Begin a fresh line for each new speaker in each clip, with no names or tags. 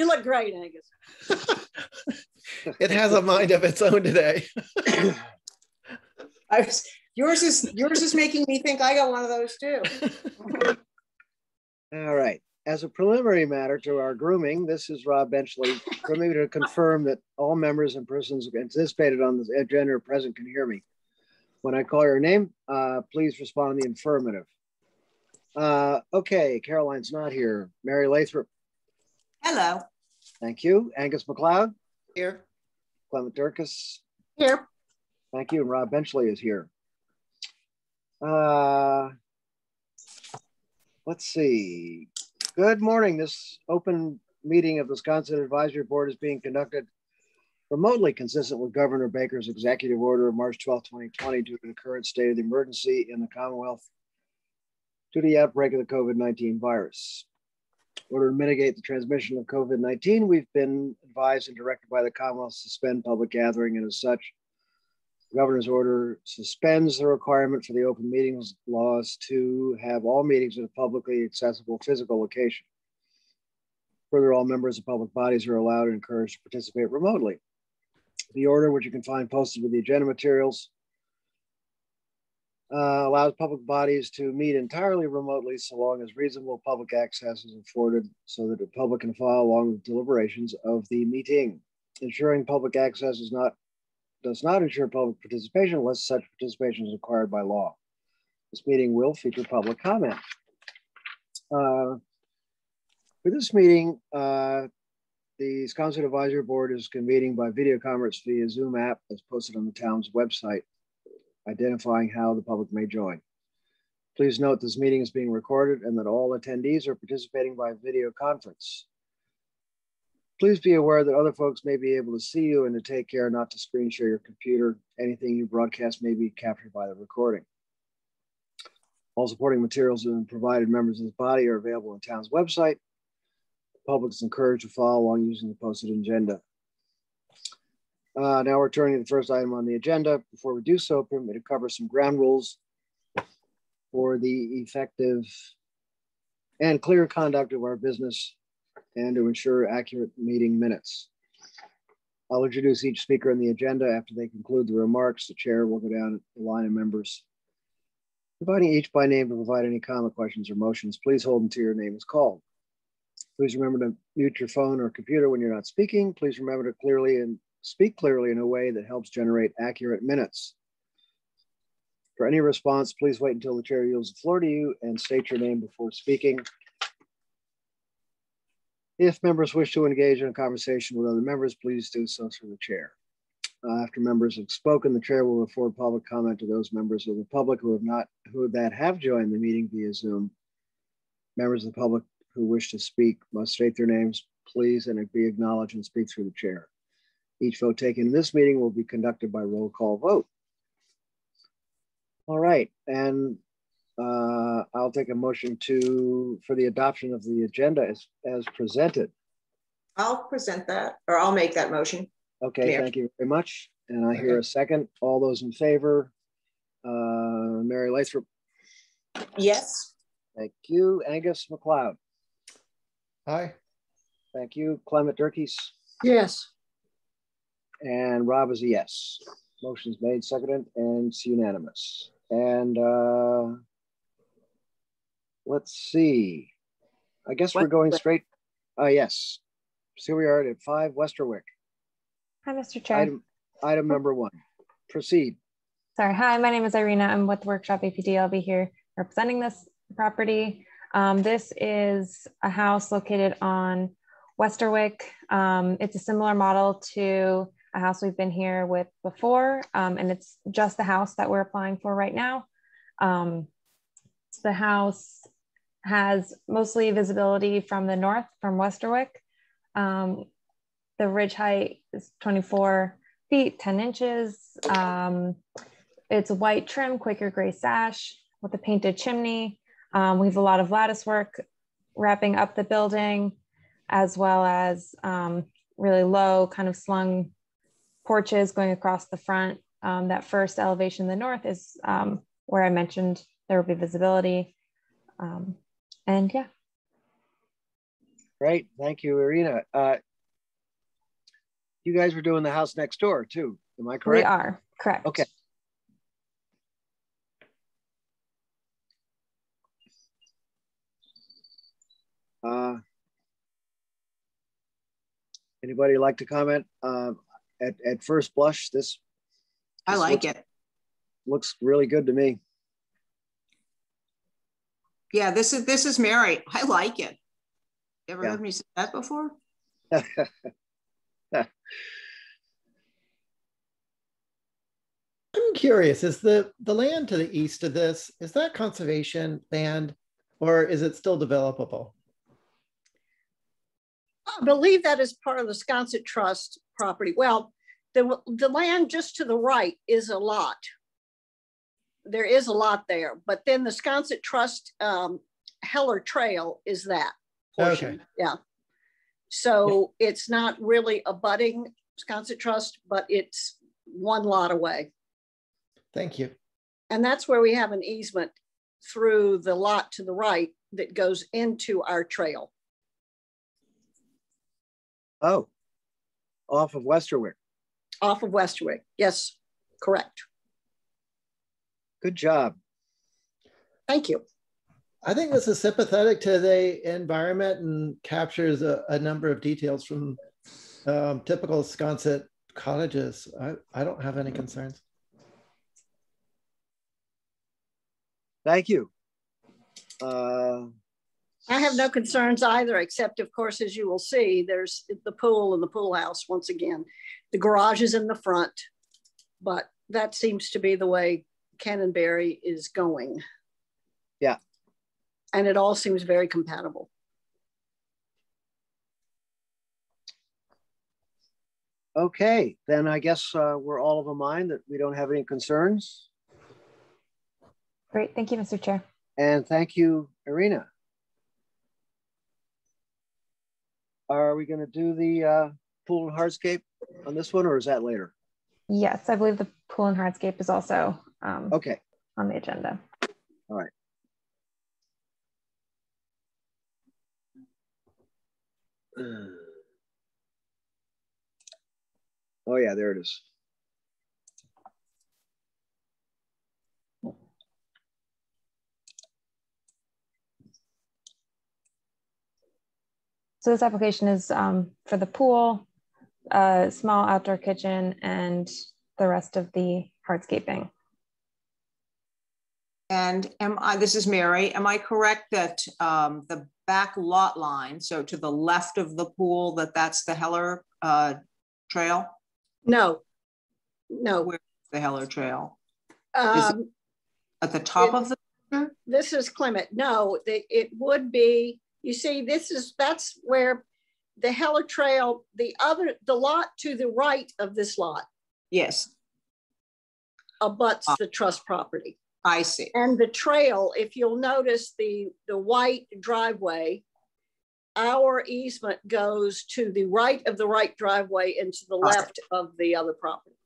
You look great, Angus.
it has a mind of its own today.
I was, yours is yours is making me think I got one of those too.
All right. As a preliminary matter to our grooming, this is Rob Benchley. For me to confirm that all members and persons anticipated on the agenda are present can hear me. When I call your name, uh, please respond in the affirmative. Uh, okay, Caroline's not here. Mary Lathrop.
Hello.
Thank you. Angus McLeod.
Here.
Clement Durkis.
Here.
Thank you. And Rob Benchley is here. Uh, let's see. Good morning. This open meeting of the Sconset Advisory Board is being conducted remotely consistent with Governor Baker's executive order of March 12, 2020 due to the current state of the emergency in the Commonwealth due to the outbreak of the COVID-19 virus. In order to mitigate the transmission of COVID-19, we've been advised and directed by the Commonwealth to suspend public gathering and as such, the governor's order suspends the requirement for the open meetings laws to have all meetings in a publicly accessible physical location. Further, all members of public bodies are allowed and encouraged to participate remotely. The order, which you can find posted with the agenda materials, uh, allows public bodies to meet entirely remotely so long as reasonable public access is afforded so that the public can follow along with deliberations of the meeting. Ensuring public access is not does not ensure public participation unless such participation is required by law. This meeting will feature public comment. Uh, for this meeting, uh, the Sconset Advisory Board is convening by video conference via Zoom app as posted on the town's website, identifying how the public may join. Please note this meeting is being recorded and that all attendees are participating by video conference. Please be aware that other folks may be able to see you and to take care not to screen share your computer. Anything you broadcast may be captured by the recording. All supporting materials and provided members of the body are available on town's website The public is encouraged to follow along using the posted agenda. Uh, now we're turning to the first item on the agenda. Before we do so, permit me to cover some ground rules for the effective and clear conduct of our business and to ensure accurate meeting minutes. I'll introduce each speaker on the agenda. After they conclude the remarks, the chair will go down the line of members. Providing each by name to provide any comment, questions, or motions, please hold until your name is called. Please remember to mute your phone or computer when you're not speaking. Please remember to clearly and speak clearly in a way that helps generate accurate minutes. For any response, please wait until the chair yields the floor to you and state your name before speaking. If members wish to engage in a conversation with other members, please do so through the chair. Uh, after members have spoken, the chair will afford public comment to those members of the public who have not, who that have joined the meeting via Zoom. Members of the public who wish to speak must state their names, please, and be acknowledged and speak through the chair. Each vote taken in this meeting will be conducted by roll call vote. All right, and uh, I'll take a motion to for the adoption of the agenda as, as presented.
I'll present that, or I'll make that motion.
Okay, Mayor. thank you very much. And I okay. hear a second. All those in favor? Uh, Mary Lathrop?
Yes.
Thank you. Angus McLeod?
Aye.
Thank you. Clement Durkis?
Yes.
And Rob is a yes. Motion's made, seconded, and it's unanimous. And uh, let's see. I guess what? we're going straight. Uh, yes. So we are at five Westerwick.
Hi, Mr. Chair.
Item, item number one. Proceed.
Sorry. Hi, my name is Irina. I'm with Workshop APD. I'll be here representing this property. Um, this is a house located on Westerwick. Um, it's a similar model to a house we've been here with before, um, and it's just the house that we're applying for right now. Um, the house has mostly visibility from the north, from Westerwick. Um, the ridge height is 24 feet, 10 inches. Um, it's a white trim, Quaker gray sash with a painted chimney. Um, we have a lot of lattice work wrapping up the building, as well as um, really low kind of slung porches going across the front. Um, that first elevation in the north is um, where I mentioned there will be visibility. Um, and yeah.
Great, thank you, Irina. Uh, you guys were doing the house next door too, am I
We
correct?
are, correct.
Okay. Uh, Anybody like to comment? Um, At, at first blush, this
I like
looks-
it.
looks really good to me.
Yeah, this is, this is Mary. I like it. You Ever
Yeah.
heard me say that before?
I'm curious, is the, the land to the east of this, is that conservation land or is it still developable?
I believe that is part of the Sconset Trust property. Well, the, the land just to the right is a lot. There is a lot there, but then the Sconset Trust um, Heller Trail is that portion.
Okay.
Yeah. So it's not really a budding Sconset Trust, but it's one lot away.
Thank you.
And that's where we have an easement through the lot to the right that goes into our trail.
Oh, off of Westerwick.
Off of Westerwick, Yes, correct.
Good job.
Thank you.
I think this is sympathetic to the environment and captures a, a number of details from um, typical Sconset cottages. I, I don't have any concerns.
Thank you. Uh,
I have no concerns either, except of course, as you will see, there's the pool and the pool house once again. The garage is in the front, but that seems to be the way Canterbury is going.
Yeah.
And it all seems very compatible.
Okay, then I guess uh, we're all of a mind that we don't have any concerns.
Great, thank you, Mr. Chair.
And thank you, Irina. Are we going to do the uh, pool and hardscape on this one, or is that later?
Yes, I believe the pool and hardscape is also um,
Okay,
on the agenda. All right.
Oh yeah, there it is.
So this application is um, for the pool, uh, small outdoor kitchen, and the rest of the hardscaping.
And am I, this is Mary, am I correct that um, the back lot line, so to the left of the pool, that that's the Heller uh, Trail?
No, no.
Where's the Heller Trail?
Um,
At the top of the,
this is Clement. No, the, it would be, you see, this is, that's where the Heller Trail, the other, the lot to the right of this lot
yes,
abuts
Ah.
the trust property.
I see.
And the trail, if you'll notice the, the white driveway, our easement goes to the right of the right driveway and to the
Got it.
left of the other property.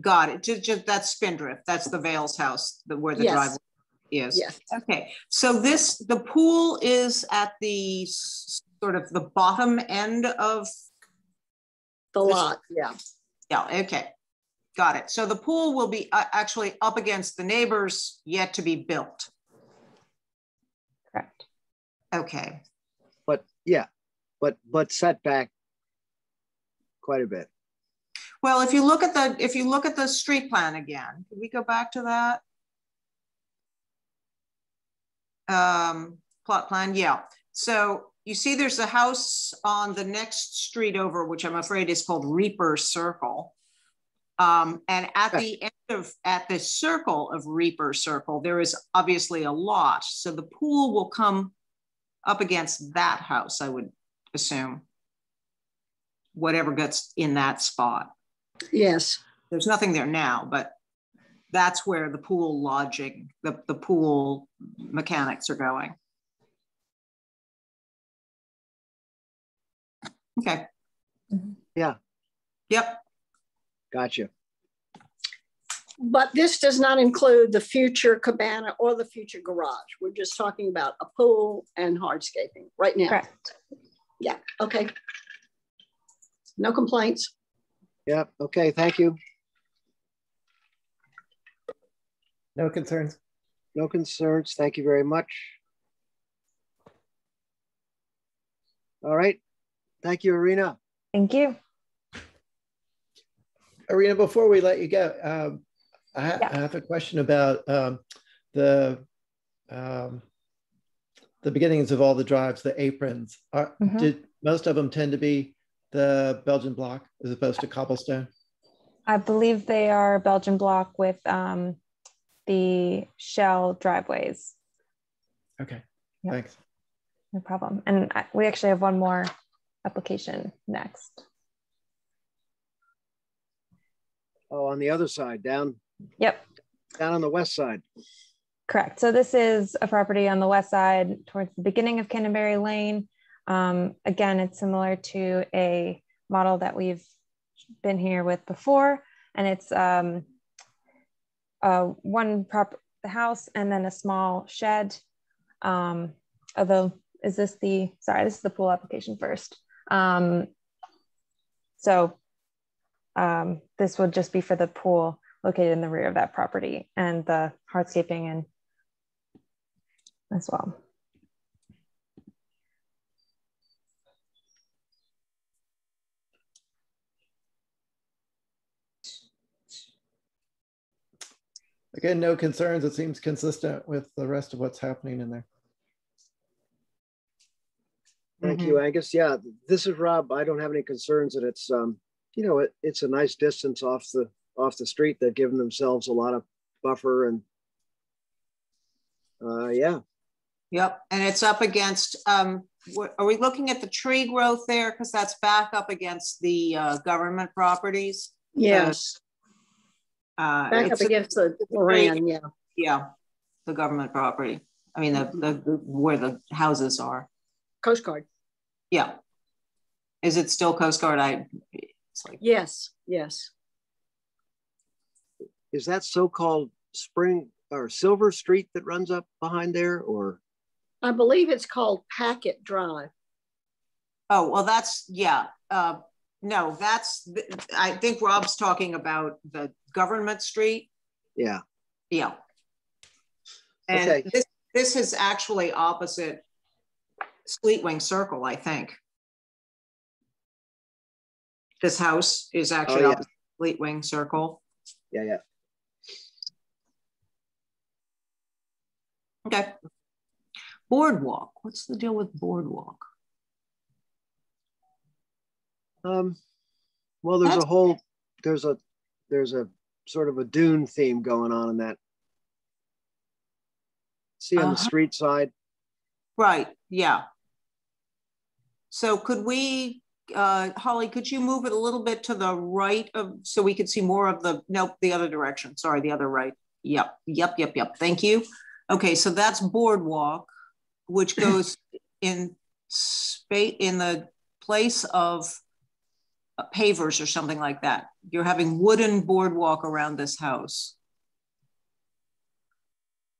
Got it. Just, just, that's Spindrift. That's the Vales house, the, where the
Yes.
driveway is.
Yes,
Okay, so this, the pool is at the sort of the bottom end of,
the
This-
lot, yeah.
yeah, okay. Got it. So the pool will be uh, actually up against the neighbors yet to be built.
Correct.
Okay,
But yeah, but but set back quite a bit.
well, if you look at the, if you look at the street plan again, can we go back to that? Um, plot plan, yeah. So you see there's a house on the next street over, which I'm afraid is called Reaper Circle. Um, and at the end of, at the circle of Reaper Circle, there is obviously a lot. So the pool will come up against that house, I would assume. Whatever gets in that spot.
Yes,
There's nothing there now, but that's where the pool lodging, the, the pool mechanics are going. Okay.
Mhm.
Yeah.
Yep,
Gotcha.
but this does not include the future cabana or the future garage. We're just talking about a pool and hardscaping right now.
Correct.
Yeah. Okay. No complaints.
Yep, okay, thank you.
No concerns.
No concerns, thank you very much. All right, thank you, Irina.
Thank you.
Irina, before we let you go, um, I, ha
Yeah.
I have a question about um, the um, the beginnings of all the drives, the aprons. Are,
Mhm.
Did most of them tend to be the Belgian block as opposed to cobblestone?
I believe they are Belgian block with um, the shell driveways.
Okay,
Yep.
thanks.
No problem. And I, we actually have one more application next.
Oh, on the other side, down,
Yep,
down on the west side.
correct. So this is a property on the west side towards the beginning of Canterbury Lane. Um, again, it's similar to a model that we've been here with before, and it's um, uh, one prop the house and then a small shed. Um, although, is this the sorry? This is the pool application first. Um, so um, this would just be for the pool located in the rear of that property and the hardscaping and as well.
Again, no concerns. It seems consistent with the rest of what's happening in there.
Thank
Mm-hmm.
you, Angus. Yeah, this is Rob. I don't have any concerns that it's, um, you know, it, it's a nice distance off the, off the street. They've given themselves a lot of buffer and uh, yeah,
Yep, and it's up against, um, wh- are we looking at the tree growth there? Because that's back up against the, uh, government properties.
Yes.
Uh,
Back up
it's a-
against the Loran, yeah.
Yeah, the government property. I mean, the, the, where the houses are.
Coast Guard.
Yeah. Is it still Coast Guard? I, it's like,
Yes, yes.
is that so-called spring or Silver Street that runs up behind there or?
I believe it's called Packet Drive.
oh, well, that's, yeah. Uh, no, that's, I think Rob's talking about the government street.
Yeah,
Yeah. And
Okay.
this, this is actually opposite Sweetwing Circle, I think. This house is actually oh,
yeah.
opposite Fleetwing Circle.
yeah, yeah.
Okay. Boardwalk, what's the deal with boardwalk?
Um, well, there's a whole, there's a, there's a sort of a dune theme going on in that. See on the
Uh-huh.
street side,
Right, yeah. So could we, uh, Holly, could you move it a little bit to the right of, so we could see more of the, nope, the other direction, sorry, the other right. Yep, yep, yep, yep, thank you. Okay, so that's boardwalk, which goes in space, in the place of pavers or something like that. You're having wooden boardwalk around this house.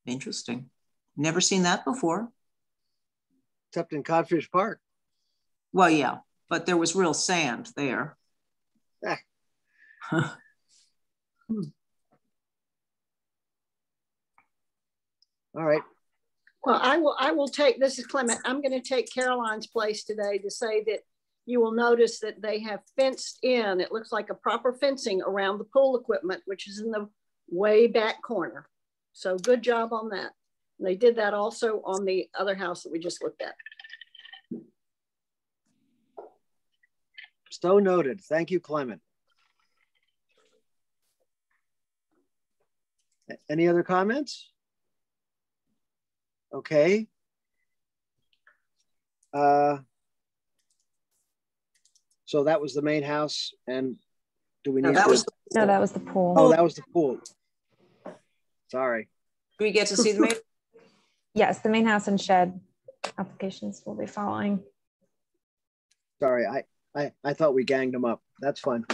Interesting. Never seen that before.
except in Codfish Park.
Well, yeah, but there was real sand there.
Ah. All right,
Well, I will, I will take, this is Clement, I'm gonna take Caroline's place today to say that you will notice that they have fenced in, it looks like a proper fencing around the pool equipment, which is in the way back corner. So good job on that. And they did that also on the other house that we just looked at.
so noted. Thank you, Clement. Any other comments? Okay. Uh, So that was the main house and do we
No,
need
that
to?
was,
No, that was the pool.
Oh, that was the pool. Sorry.
do we get to see the main?
Yes, the main house and shed applications will be following.
Sorry, I, I, I thought we ganged them up. That's fine.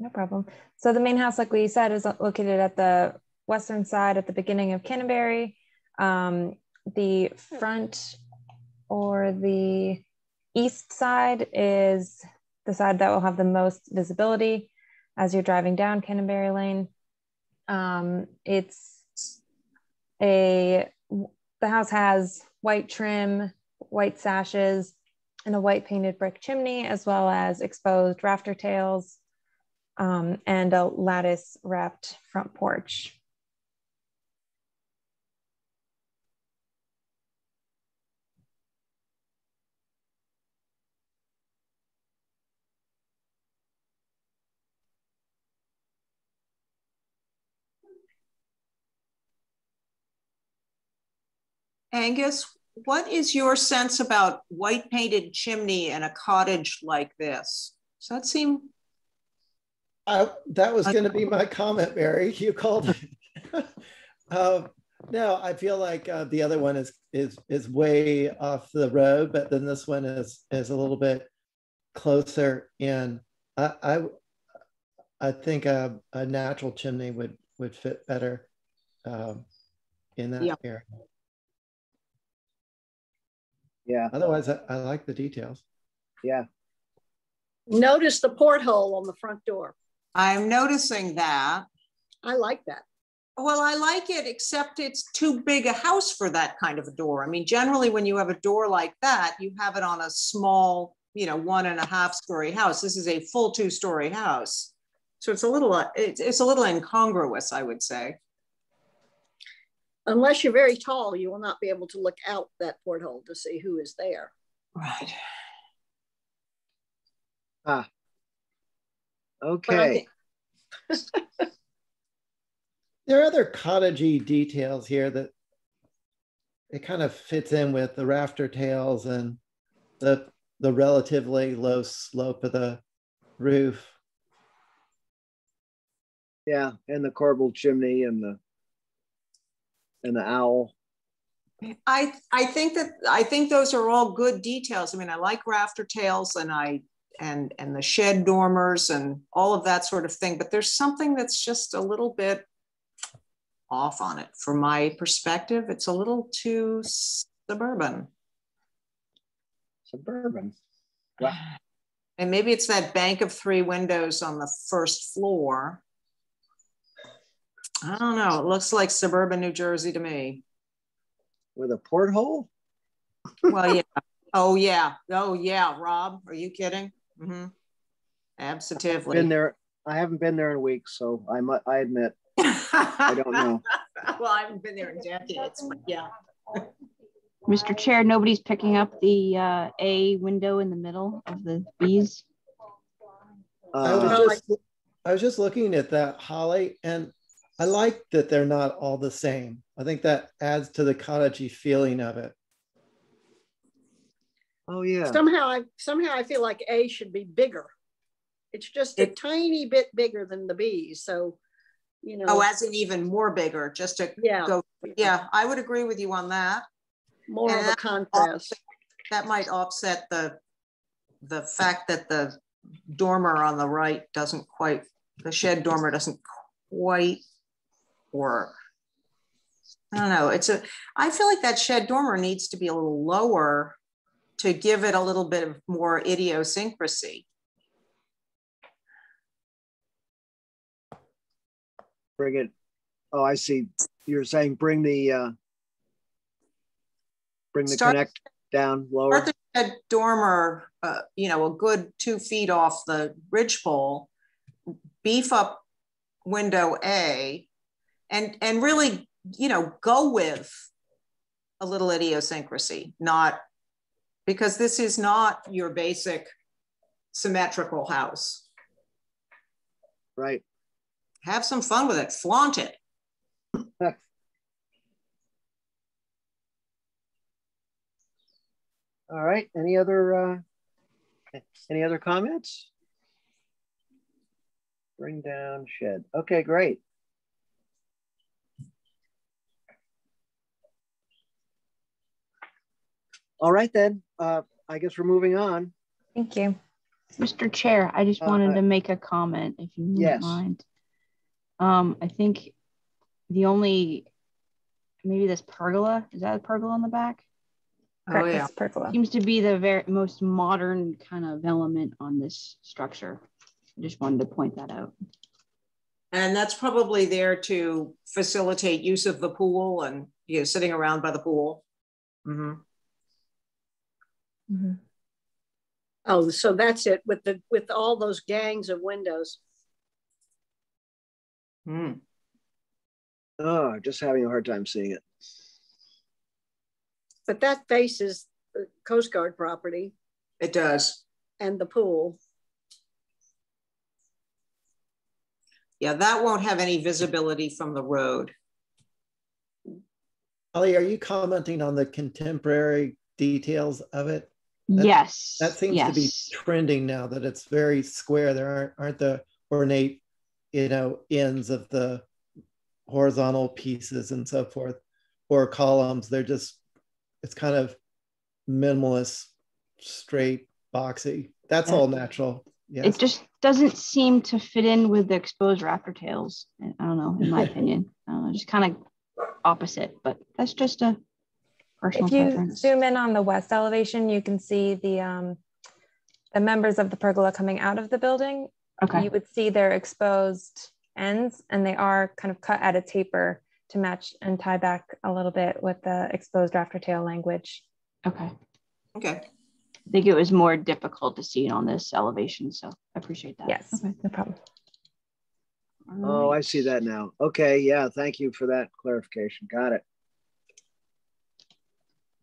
No problem. So the main house, like we said, is located at the western side at the beginning of Canterbury. Um, the front or the, east side is the side that will have the most visibility as you're driving down Canterbury Lane. Um, it's a, the house has white trim, white sashes, and a white painted brick chimney, as well as exposed rafter tails um, and a lattice wrapped front porch.
Angus, what is your sense about white painted chimney and a cottage like this? Does that seem?
Uh, that was going to be my comment, Mary. You called it. um, no, I feel like uh, the other one is is is way off the road, but then this one is is a little bit closer. And I I, I think a, a natural chimney would would fit better um, in that yeah. area.
Yeah.
Otherwise, I, I like the details.
Yeah.
Notice the porthole on the front door.
I'm noticing that.
I like that.
Well, I like it, except it's too big a house for that kind of a door. I mean, generally, when you have a door like that, you have it on a small, you know, one and a half story house. This is a full two story house. So it's a little, uh, it's, it's a little incongruous, I would say
unless you're very tall, you will not be able to look out that porthole to see who is there.
Right.
Ah. Okay.
there are other cottagey details here that it kind of fits in with the rafter tails and the the relatively low slope of the roof.
Yeah, and the corbelled chimney and the and the owl.
I I think that I think those are all good details. I mean, I like rafter tails and I and and the shed dormers and all of that sort of thing, but there's something that's just a little bit off on it from my perspective. It's a little too suburban.
Suburban.
Wow. And maybe it's that bank of three windows on the first floor I don't know. It looks like suburban New Jersey to me.
With a porthole?
well, yeah. Oh, yeah. Oh, yeah. Rob, are you kidding? Mm-hmm. Absolutely.
Been there. I haven't been there in weeks, so I I admit I don't know.
well, I haven't been there in decades, but yeah.
Mr. Chair, nobody's picking up the uh, A window in the middle of the B's.
Uh, I was just I was just looking at that, Holly, and I like that they're not all the same. I think that adds to the cottagey feeling of it.
Oh yeah.
Somehow I somehow I feel like A should be bigger. It's just it, a tiny bit bigger than the B. So, you know.
Oh, as in even more bigger, just to
yeah.
go. Yeah, I would agree with you on that.
More and of a contrast.
that might offset the the fact that the dormer on the right doesn't quite the shed dormer doesn't quite work. I don't know. It's a, I feel like that shed dormer needs to be a little lower to give it a little bit of more idiosyncrasy.
Bring it. Oh, I see. You're saying bring the, uh, bring the start, connect down lower. Start
the shed dormer, uh, you know, a good two feet off the ridgepole, beef up window A, and and really you know go with a little idiosyncrasy not because this is not your basic symmetrical house.
Right.
Have some fun with it. Flaunt it.
All right. Any other uh any other comments? Bring down shed. Okay great All right, then. Uh, I guess we're moving on.
Thank you.
Mr. Chair, I just uh, wanted uh, to make a comment, if you wouldn't yes. mind. Um, I think the only, maybe this pergola, is that a pergola on the back?
Correct,
Oh, yeah.
pergola.
Seems to be the very most modern kind of element on this structure. I just wanted to point that out.
And that's probably there to facilitate use of the pool and, you know, sitting around by the pool. Mhm.
Mhm.
Oh, so that's it with the, with all those gangs of windows.
Mm.
Oh, just having a hard time seeing it.
But that faces the Coast Guard property
It does.
and the pool.
Yeah, that won't have any visibility from the road.
Holly, are you commenting on the contemporary details of it? That-
yes.
That seems to be trending now that it's very square. There aren't aren't the ornate, you know, ends of the horizontal pieces and so forth, or columns. They're just it's kind of minimalist, straight, boxy. That's
Yeah.
all natural. Yes.
It just doesn't seem to fit in with the exposed rafter tails. I I don't know, in my opinion. I don't know, just kind of opposite, but that's just a personal
If you
preference.
zoom in on the west elevation, you can see the um, the members of the pergola coming out of the building.
Okay,
You would see their exposed ends, and they are kind of cut at a taper to match and tie back a little bit with the exposed rafter tail language.
okay.
Okay.
I think it was more difficult to see it on this elevation, so I appreciate that.
Yes,
Okay.
no problem.
Oh, I see that now. Okay, yeah, thank you for that clarification. Got it.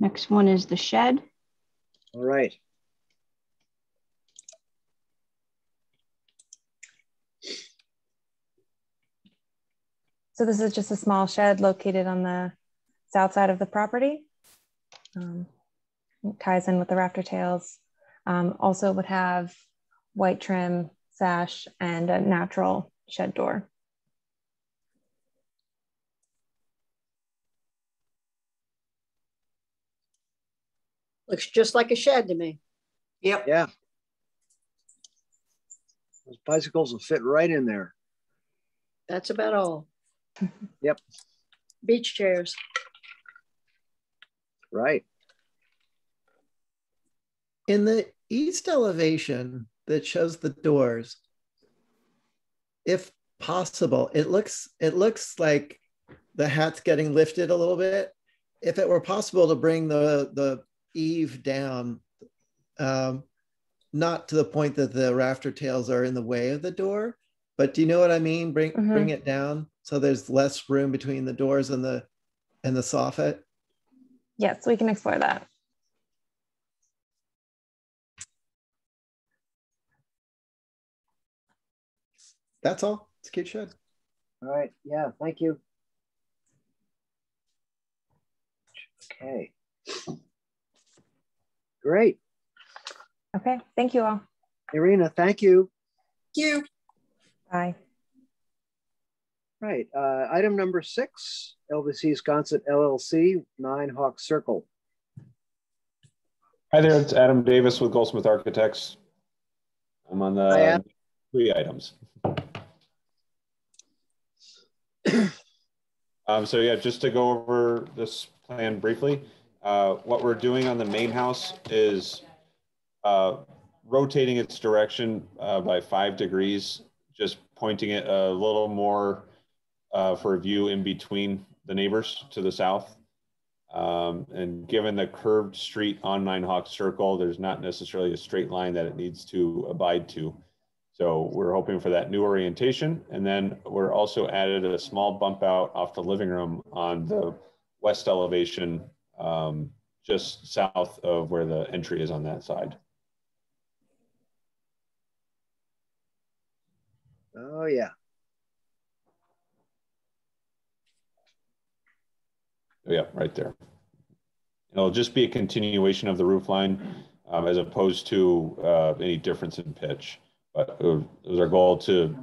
Next one is the shed.
All right.
So this is just a small shed located on the south side of the property. Um, ties in with the rafter tails. Um, also would have white trim, sash, and a natural shed door.
Looks just like a shed to me.
Yep.
Yeah. Those bicycles will fit right in there.
That's about all.
Yep.
Beach chairs.
Right.
in the east elevation that shows the doors if possible it looks it looks like the hat's getting lifted a little bit if it were possible to bring the the eave down um not to the point that the rafter tails are in the way of the door but do you know what i mean bring
Mhm.
bring it down so there's less room between the doors and the and the soffit
Yes, we can explore that.
that's all it's a cute shed
All right. Yeah, thank you. Okay. Great.
Okay, thank you all.
Irina, thank you.
Thank you.
Bye.
Right. Uh, item number six, LVC Sconset LLC, Nine Hawk Circle.
Hi there, it's Adam Davis with Goldsmith Architects. I'm on the
Adam.
three items. Um, so yeah, just to go over this plan briefly, uh, what we're doing on the main house is uh, rotating its direction uh, by five degrees, just pointing it a little more uh, for a view in between the neighbors to the south. Um, and given the curved street on Nine Hawk Circle, there's not necessarily a straight line that it needs to abide to. So we're hoping for that new orientation. And then we're also added a small bump out off the living room on the west elevation, um, just south of where the entry is on that side.
Oh, yeah.
Yeah, right there. It'll just be a continuation of the roof line um, as opposed to uh, any difference in pitch. But it was our goal to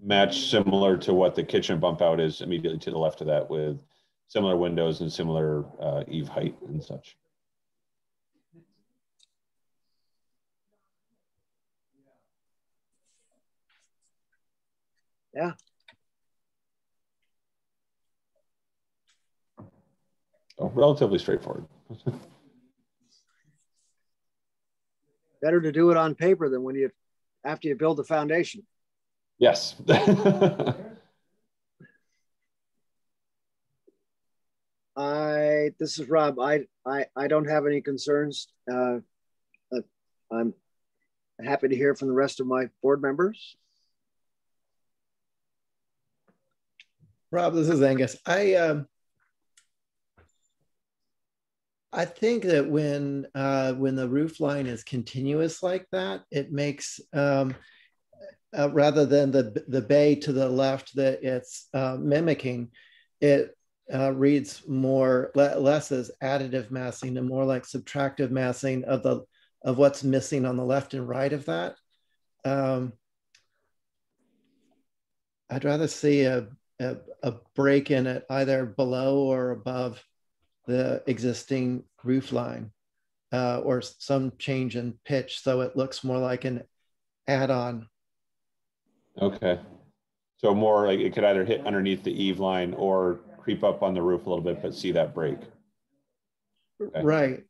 match similar to what the kitchen bump out is immediately to the left of that with similar windows and similar uh, eave height and such.
Yeah.
So relatively straightforward.
better to do it on paper than when you after you build the foundation.
Yes.
I this is Rob. I I I don't have any concerns. Uh, uh, I'm happy to hear from the rest of my board members.
Rob, this is Angus. I um, I think that when uh, when the roof line is continuous like that, it makes um, uh, rather than the the bay to the left that it's uh, mimicking, it uh, reads more le less as additive massing and more like subtractive massing of the of what's missing on the left and right of that. Um, I'd rather see a, a, a break in it either below or above the existing roof line uh, or some change in pitch so it looks more like an add-on.
Okay. So more like it could either hit underneath the eave line or creep up on the roof a little bit, but see that break.
Okay. Right.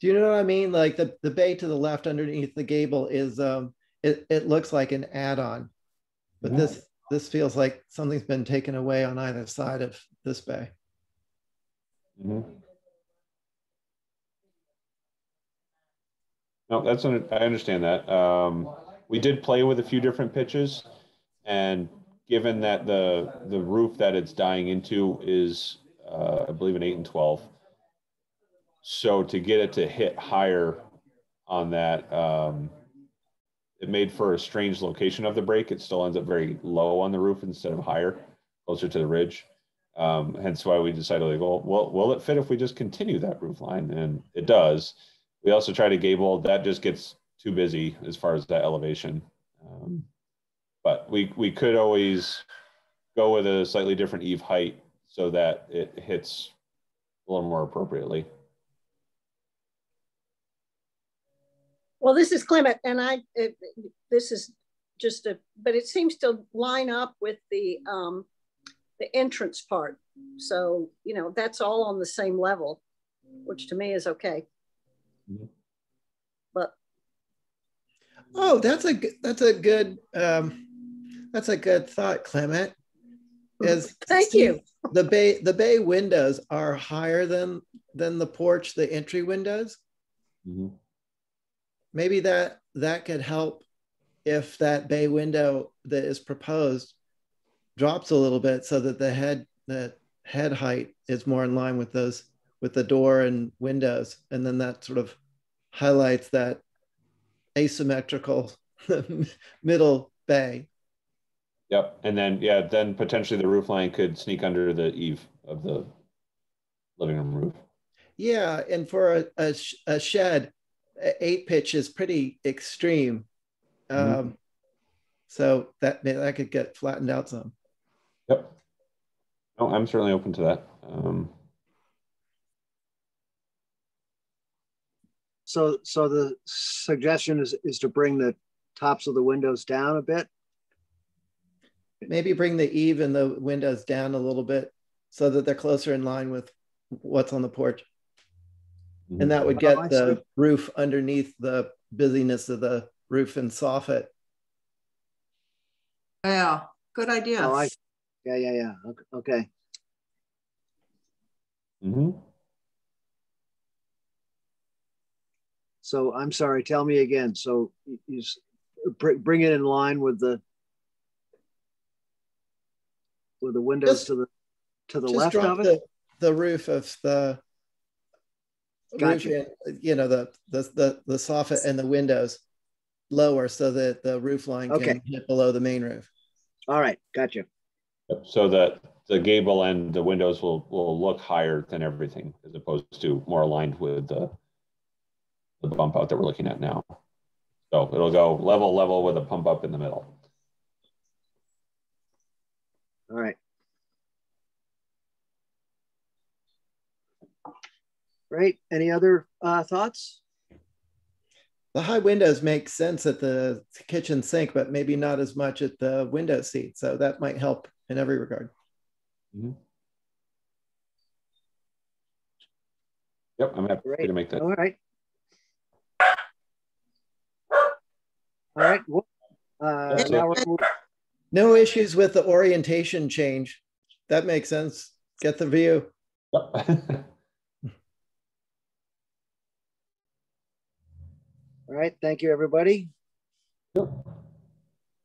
Do you know what I mean? Like the, the bay to the left underneath the gable is, um, it, it looks like an add-on, but yeah. this, this feels like something's been taken away on either side of this bay.
Mm -hmm. No, that's, I understand that. Um, we did play with a few different pitches. And given that the the roof that it's dying into is, uh, I believe, an eight and twelve, so to get it to hit higher on that, um, it made for a strange location of the break. It still ends up very low on the roof instead of higher, closer to the ridge. Um, hence why we decided, like, well, will, will it fit if we just continue that roof line? And it does. We also try to gable. That just gets too busy as far as that elevation. Um, but we we could always go with a slightly different eave height so that it hits a little more appropriately.
Well, this is Clement, and I. It, this is just a, but it seems to line up with the um, the entrance part. So you know that's all on the same level, which to me is okay. Mm -hmm. But
oh, that's a that's a good. Um, that's a good thought, Clement. Is
thank you.
The bay the bay windows are higher than than the porch, the entry windows. Mm-hmm. Maybe that that could help if that bay window that is proposed drops a little bit so that the head the head height is more in line with those with the door and windows and then that sort of highlights that asymmetrical middle bay
Yep. And then, yeah, then potentially the roof line could sneak under the eave of the living room roof.
Yeah. And for a, a, a shed, eight pitch is pretty extreme. Mm-hmm. Um, so that, that could get flattened out some.
Yep. No, I'm certainly open to that. Um,
so, so the suggestion is, is to bring the tops of the windows down a bit
maybe bring the eave and the windows down a little bit so that they're closer in line with what's on the porch. And that would get oh, the roof underneath the busyness of the roof and soffit.
Yeah, good idea.
Oh, I, yeah, yeah, yeah. Okay.
Mm-hmm.
So I'm sorry. Tell me again. So you bring it in line with the with the windows just, to the to the left of it?
The, the roof of the gotcha. roof, you know, the the the the soffit and the windows lower so that the roof line okay. can hit below the main roof.
All right, gotcha.
So that the gable and the windows will will look higher than everything as opposed to more aligned with the the bump out that we're looking at now. So it'll go level level with a pump up in the middle.
All right. Great. Any other uh, thoughts?
The high windows make sense at the kitchen sink, but maybe not as much at the window seat. So that might help in every regard. Mm -hmm.
Yep, I'm happy
Great.
to make that.
All right. All right. well, Uh, now we're, mov-
No issues with the orientation change. That makes sense. Get the view.
Yep.
all right. Thank you, everybody.
Yep.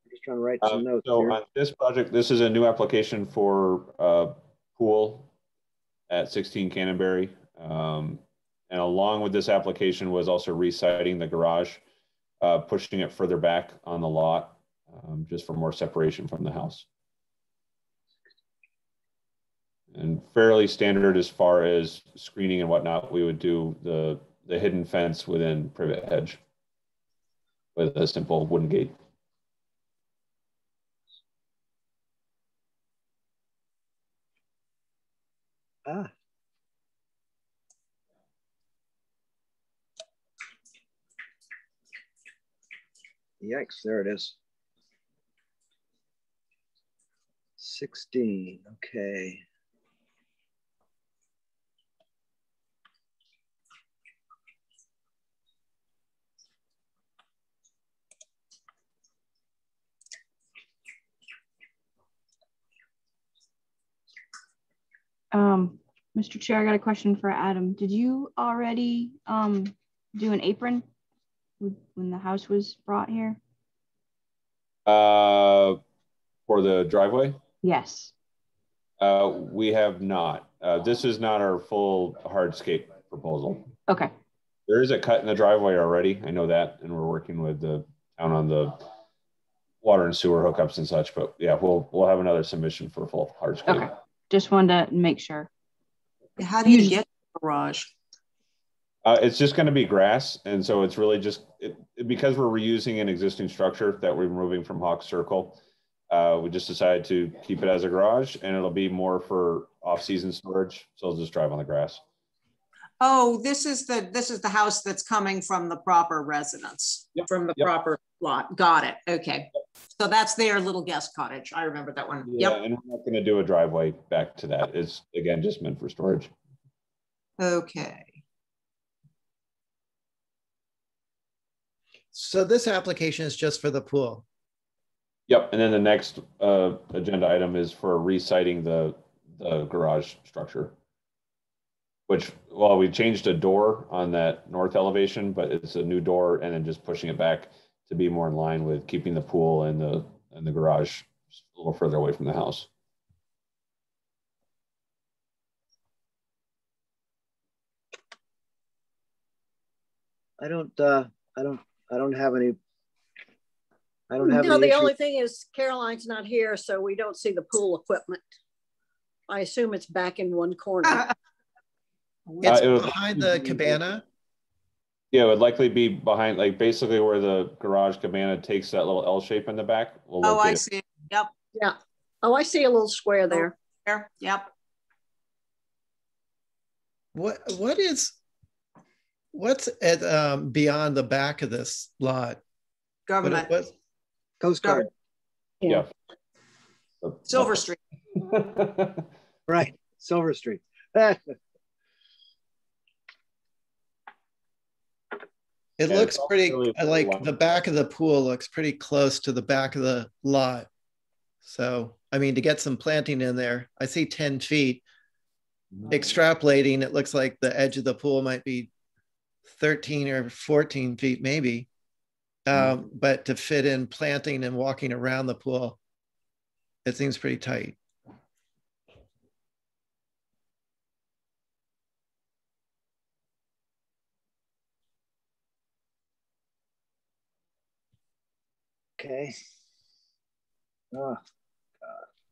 Just trying to write some
Um,
notes
So
here.
on this project, this is a new application for uh pool at 16 Canterbury. Um, And along with this application was also resiting the garage, uh, pushing it further back on the lot, um, just for more separation from the house. And fairly standard as far as screening and whatnot, we would do the, the hidden fence within privet hedge with a simple wooden gate.
Ah. Yikes, there it is. 16, okay.
Um, Mr. Chair, I got a question for Adam. Did you already um do an apron when the house was brought here?
Uh, for the driveway,
Yes.
uh, we have not. Uh, this is not our full hardscape proposal.
Okay.
There is a cut in the driveway already. I know that, and we're working with the town on the water and sewer hookups and such. But yeah, we'll we'll have another submission for full hardscape.
Okay. Just wanted to make sure.
How do you get the garage?
Uh, it's just going to be grass, and so it's really just it, because we're reusing an existing structure that we're moving from Hawk Circle. Uh, we just decided to keep it as a garage, and it'll be more for off-season storage. So I'll just drive on the grass.
Oh, this is the, this is the house that's coming from the proper residence,
Yep,
from the
yep.
proper lot. Got it. Okay. So that's their little guest cottage. I remember that one.
Yeah,
Yep.
and we're not going to do a driveway back to that. It's again just meant for storage.
Okay.
So this application is just for the pool.
Yep, and then the next uh, agenda item is for resiting the the garage structure. Which, well, we changed a door on that north elevation, but it's a new door, and then just pushing it back to be more in line with keeping the pool and the and the garage a little further away from the house.
I don't, uh, I don't, I don't have any. I don't have
No, the
issue.
only thing is Caroline's not here, so we don't see the pool equipment. I assume it's back in one corner.
It's
it was-
behind the cabana.
Yeah, it would likely be behind, like basically where the garage cabana takes that little L shape in the back. We'll
Oh, I
it.
see. Yep.
Yeah. Oh, I see a little square there.
There. Yep.
What what is what's at um beyond the back of this lot? What,
Government,
what,
Coast Guard,
Yeah.
Silver Street.
right, Silver Street.
It
Yeah,
looks pretty
really
uh, like
long.
the back of the pool looks pretty close to the back of the lot. So I mean to get some planting in there, I see 10 feet. Extrapolating, it looks like the edge of the pool might be 13 or 14 feet, maybe. Um, but to fit in planting and walking around the pool, it seems pretty tight.
Okay. Ah,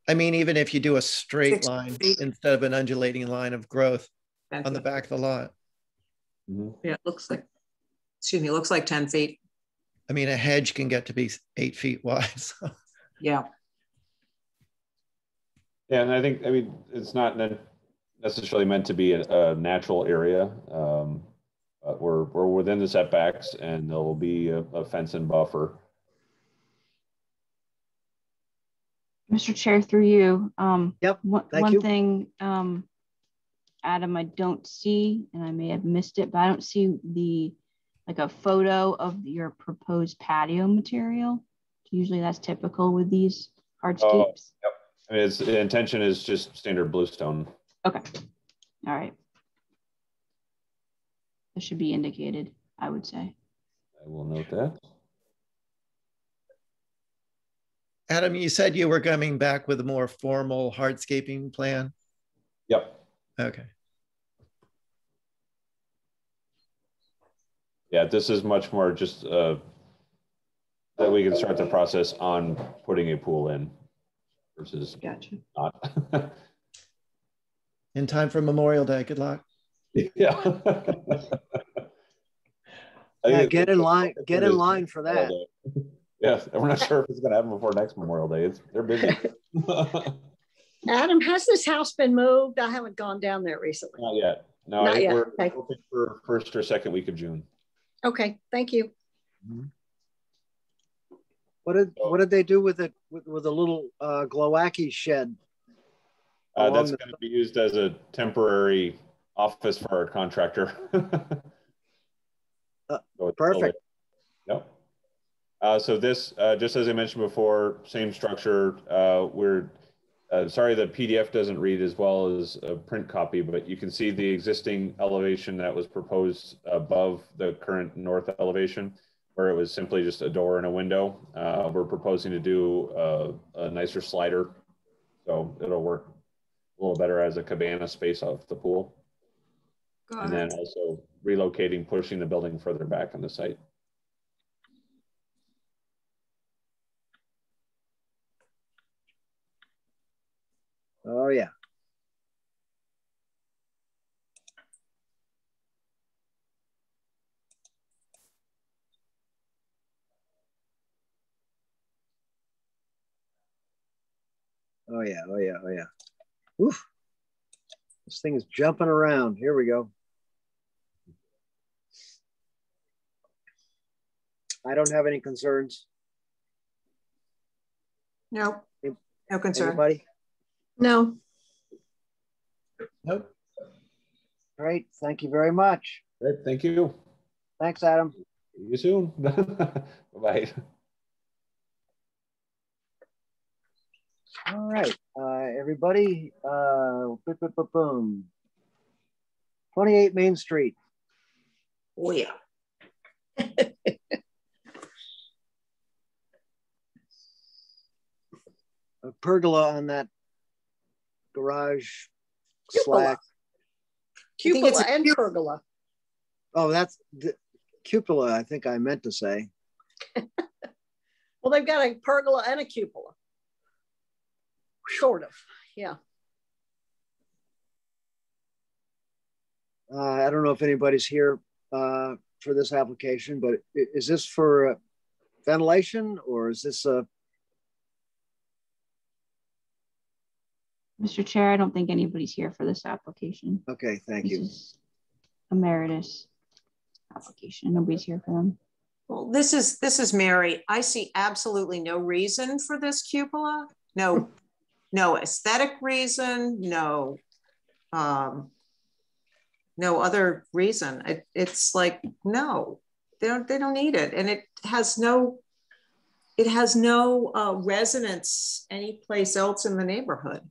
I mean, even if you do a straight
Six
line
feet.
instead of an undulating line of growth
Thank
on the back of the lot.
Mhm.
Yeah, it looks like, excuse me, it looks like 10 feet.
I mean, a hedge can get to be eight feet wide. So.
Yeah.
Yeah, and I think, I mean, it's not necessarily meant to be a, a natural area. Um, but we're, we're within the setbacks and there will be a, a fence and buffer.
Mr. Chair, through you. Um,
Yep,
One,
thank
one
you.
thing, um, Adam, I don't see, and I may have missed it, but I don't see the like a photo of your proposed patio material. Usually that's typical with these hardscapes.
Oh, Yep. I mean, it's, the intention is just standard bluestone.
Okay. All right. That should be indicated, I would say.
I will note that.
Adam, you said you were coming back with a more formal hardscaping plan.
Yep.
Okay.
Yeah, this is much more just uh, that we can start the process on putting a pool in versus
Gotcha.
not.
In time for Memorial Day. Good luck.
yeah.
Yeah, get in line, get in line for that.
Yeah, and we're not sure if it's going to happen before next Memorial Day. It's they're busy.
Adam, has this house been moved? I haven't gone down there recently.
Not yet. No,
Not
I,
yet,
we're
okay.
hoping for first or second week of June.
Okay, thank you.
What did, what did they do with it, with, with a little uh, Glowacki shed?
Uh, that's going to be used as a temporary office for our contractor.
Uh,
So
perfect.
Yep. Uh, so this, uh, just as I mentioned before, same structure. Uh, we're uh, sorry the PDF doesn't read as well as a print copy, but you can see the existing elevation that was proposed above the current north elevation, where it was simply just a door and a window. Uh, we're proposing to do uh, a nicer slider, so it'll work a little better as a cabana space off the pool, and then also relocating, pushing the building further back on the site.
Oh, yeah. Oh, yeah, oh, yeah, oh, yeah. Oof. This thing is jumping around. Here we go. I don't have any concerns.
No, no concerns.
Anybody?
No,
Nope.
Great. Thank you very much.
Great, thank you.
Thanks, Adam.
See you soon. Bye.
All right, uh, everybody, uh, boom, boom, boom, boom. 28 Main Street.
Oh, yeah.
A pergola on that garage
Cupola.
slack.
cupola and
cup-
pergola.
Oh, that's the cupola, I think I meant to say.
Well, they've got a pergola and a cupola. Sort of, yeah.
Uh, I don't know if anybody's here uh, for this application, but is this for uh, ventilation or is this uh
Mr. Chair, I don't think anybody's here for this application.
okay, thank
This
you.
is emeritus application. Nobody's here for them.
Well, this is, this is Mary. I see absolutely no reason for this cupola. No, no aesthetic reason, no, um, no other reason. It, it's like, no, they don't, they don't need it. And it has no, it has no uh, resonance anyplace else in the neighborhood.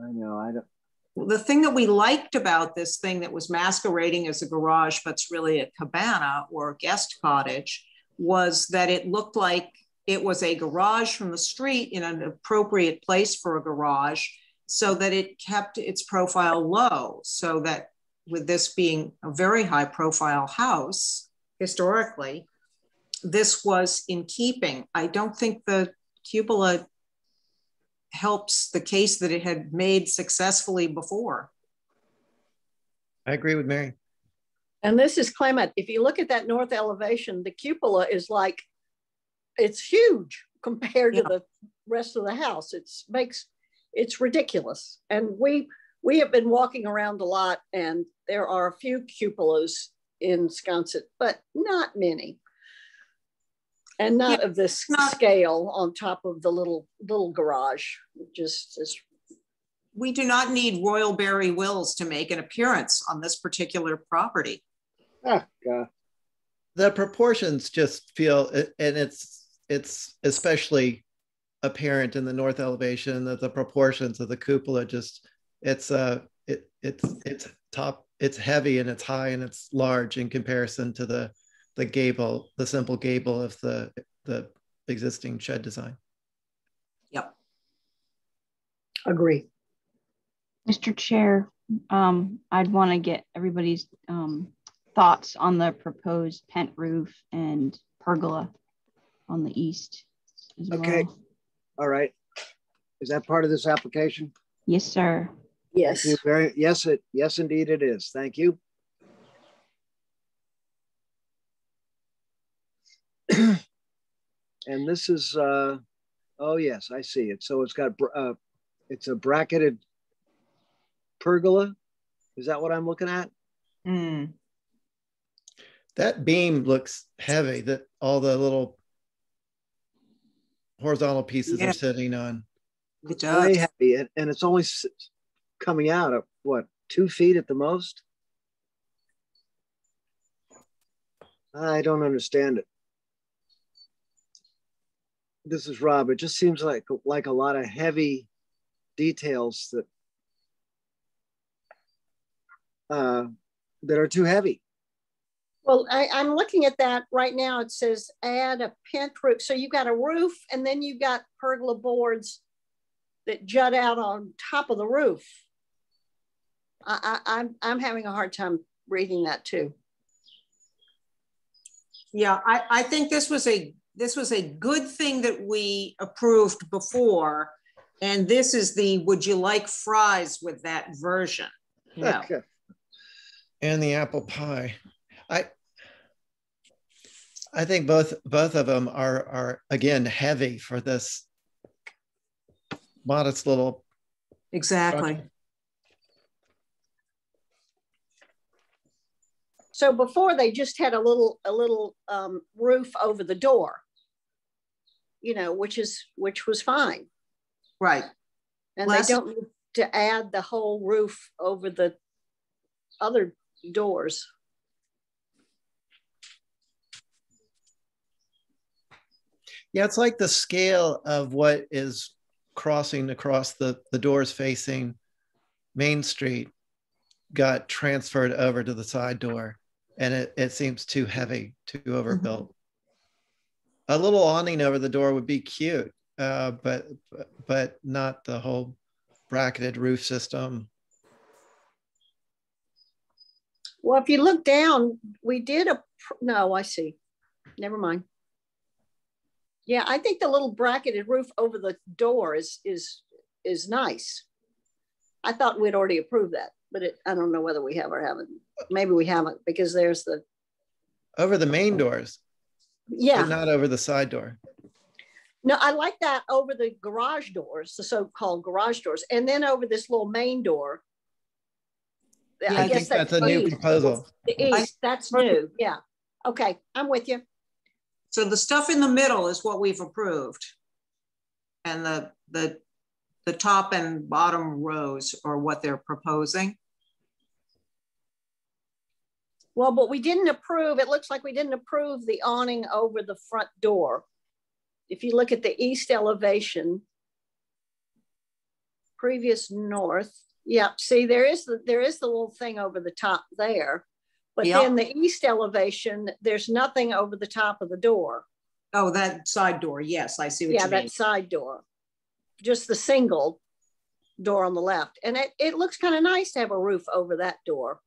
I know, I don't,
the thing that we liked about this thing that was masquerading as a garage, but's really a cabana or a guest cottage, was that it looked like it was a garage from the street in an appropriate place for a garage, so that it kept its profile low. So that with this being a very high profile house historically, this was in keeping. I don't think the cupola helps the case that it had made successfully before.
I agree with Mary.
And this is Clement. If you look at that north elevation, the cupola is like, it's huge compared to the rest of the house. It's makes, it's ridiculous. And we, we have been walking around a lot and there are a few cupolas in Sconset, but not many. And not of this
not-
scale on top of the little, little garage, just is
we do not need Royal Barry Wills to make an appearance on this particular property.
Ah, God.
The proportions just feel, and it's it's especially apparent in the north elevation that the proportions of the cupola just it's uh it it's it's top it's heavy and it's high and it's large in comparison to the the gable the simple gable of the the existing shed design
Yep.
Agree.
Mr. Chair, um, I'd want to get everybody's um, thoughts on the proposed pent roof and pergola on the east as
Okay.
well.
All right. Is that part of this application?
Yes, sir.
Yes.
Very, yes, it, yes, indeed it is. Thank you. And this is, uh, oh yes, I see it. So it's got, uh, it's a bracketed pergola. Is that what I'm looking at?
Mm,
that beam looks heavy that all the little horizontal pieces
Yeah.
are sitting on
it
Way heavy, and, and it's only coming out of what, two feet at the most? I don't understand it. This is Rob. It just seems like like a lot of heavy details that uh, that are too heavy.
Well, I, I'm looking at that right now. It says add a pent roof. So you've got a roof and then you've got pergola boards that jut out on top of the roof. I, I, I'm, I'm having a hard time reading that too.
Yeah, I, I think this was a, this was a good thing that we approved before. And this is the, would you like fries with that version? No.
Okay.
and the apple pie i i think both both of them are are again heavy for this modest little
Exactly.
So before they just had a little, a little um, roof over the door, you know, which is, which was fine.
Right.
And they don't need to add the whole roof over the other doors.
yeah it's like the scale of what is crossing across the the doors facing main street got transferred over to the side door and it, it seems too heavy too overbuilt mm-hmm. A little awning over the door would be cute uh, but but not the whole bracketed roof system
Well, if you look down, we did a, no, I see. Never mind. Yeah, I think the little bracketed roof over the door is, is, is nice. I thought we'd already approved that, but it, I don't know whether we have or haven't. Maybe we haven't because there's the,
over the main doors but
yeah.
not over the side door
No, I like that over the garage doors, the so-called garage doors, and then over this little main door.
Yeah,
i, think that's a new
east.
proposal
The east, that's new, yeah. Okay, I'm with you.
So the stuff in the middle is what we've approved. And the, the, the top and bottom rows are what they're proposing.
Well, but we didn't approve, it looks like we didn't approve the awning over the front door. If you look at the east elevation, previous north, yep, see, there is, the there is the little thing over the top there. But
Yep.
then the east elevation, there's nothing over the top of the door.
Oh, that side door, yes, I see what
Yeah,
you mean.
that side door, just the single door on the left. And it, it looks kind of nice to have a roof over that door.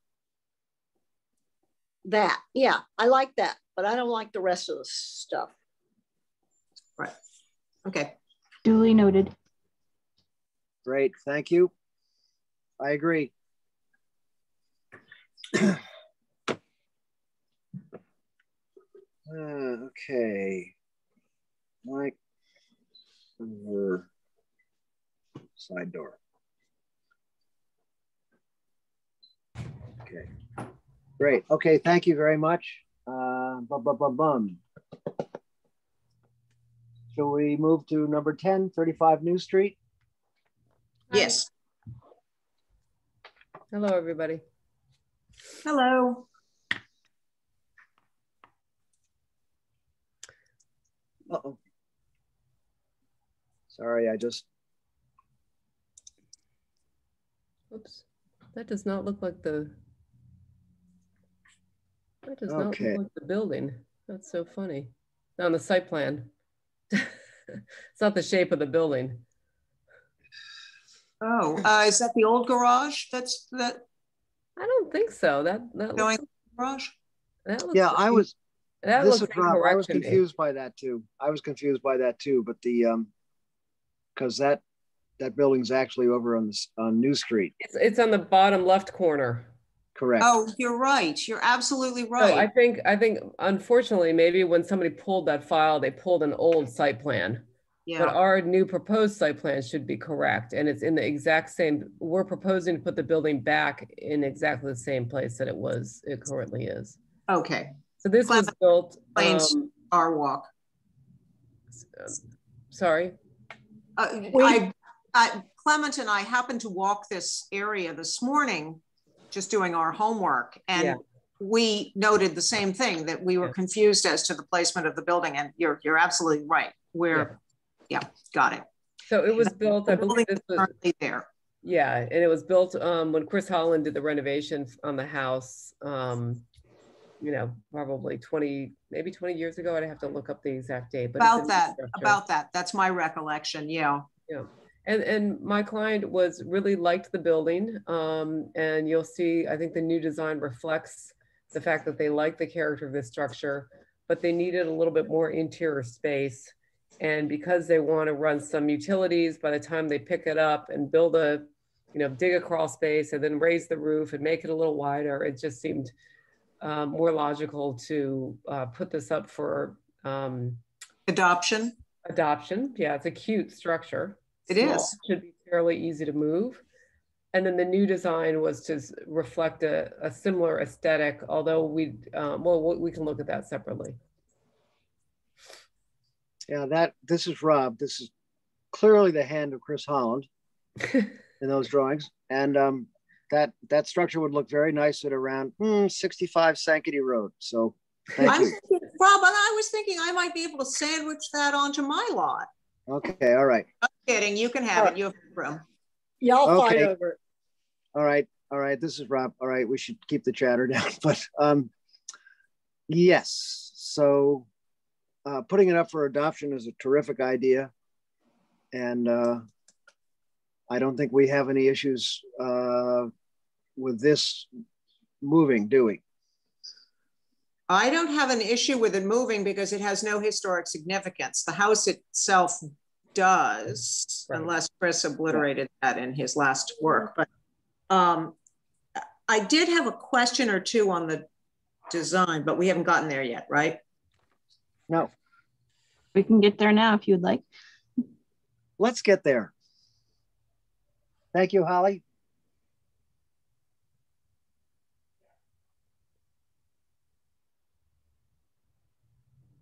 That, yeah, I like that, but I don't like the rest of the stuff. Right.
Okay,
Duly noted.
Great, thank you. I agree. Uh, okay. Mike, over side door. Okay, great. Okay, thank you very much. Uh, bum, bum, bum, bum. Shall we move to number 10, 35 New Street?
yes,
Hello, everybody.
Hello.
Uh-oh. Sorry, I just,
Oops. That does not look like the. That does not
Okay.
look like the building. That's so funny. On the site plan. It's not the shape of the building.
Oh, uh, is that the old garage? That's that
I don't think so. That, that
going
looks,
garage?
that looks.
yeah, I was,
That
this
looks
is Rob, I was confused by that too. I was confused by that too, but the, um, because that, that building's actually over on this, on New Street,
It's, it's on the bottom left corner.
Correct?
Oh, you're right. You're absolutely right
So I
right.
think, I think unfortunately, maybe when somebody pulled that file, they pulled an old site plan.
yeah.
But our new proposed site plan should be correct, and it's in the exact same, we're proposing to put the building back in exactly the same place that it was, it currently is.
okay.
So this was built,
Plains.
um,
Our walk.
sorry,
Uh, I, I, Clement and I happened to walk this area this morning, just doing our homework.
Yeah.
And we noted the same thing, that we were
Yeah.
confused as to the placement of the building. And you're, you're absolutely right. We're, yeah, got it.
so it was built, I believe this was,
Currently there.
yeah, and it was built, um, when Chris Holland did the renovation on the house, um, you know, probably twenty, maybe twenty years ago, I'd have to look up the exact date, but.
About that, about that. That's my recollection. Yeah.
Yeah, and, and my client was, really liked the building. Um, and you'll see, I think the new design reflects the fact that they like the character of this structure, but they needed a little bit more interior space. And because they want to run some utilities, by the time they pick it up and build a, you know, dig a crawl space and then raise the roof and make it a little wider, it just seemed um, more logical to uh, put this up for um,
Adoption.
adoption. Yeah, it's a cute structure.
It
Small,
is.
Should be fairly easy to move. And then the new design was to reflect a, a similar aesthetic, although we, um, well, we- we can look at that separately.
Yeah, that, this is Rob. This is clearly the hand of Chris Holland in those drawings. And um, that, that structure would look very nice at around hmm, 65 Sankaty Road. So thank
I'm
you.
Rob, and I was thinking I might be able to sandwich that onto my lot.
Okay, all right.
I'm Kidding, you can have it. You have room.
Y'all fight
Okay.
over it.
All right, all right. This is Rob. All right, we should keep the chatter down. But um, yes, so uh, putting it up for adoption is a terrific idea, and uh, I don't think we have any issues uh, with this moving, do we?
I don't have an issue with it moving because it has no historic significance. The house itself does,
Right.
unless Chris obliterated that in his last work. But um, I did have a question or two on the design, but we haven't gotten there yet, right?
No,
We can get there now if you'd like.
let's get there. Thank you, Holly.